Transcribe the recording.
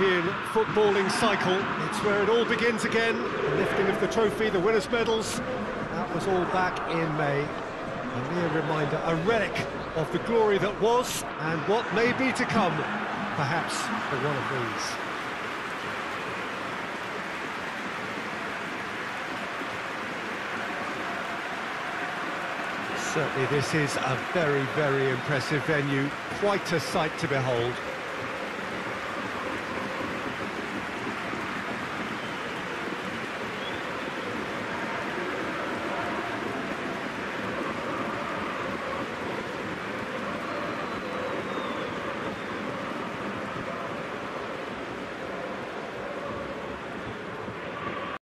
European footballing cycle. It's where it all begins again. The lifting of the trophy, the winners' medals. That was all back in May. A mere reminder, a relic of the glory that was and what may be to come, perhaps for one of these. Certainly this is a very, very impressive venue, quite a sight to behold.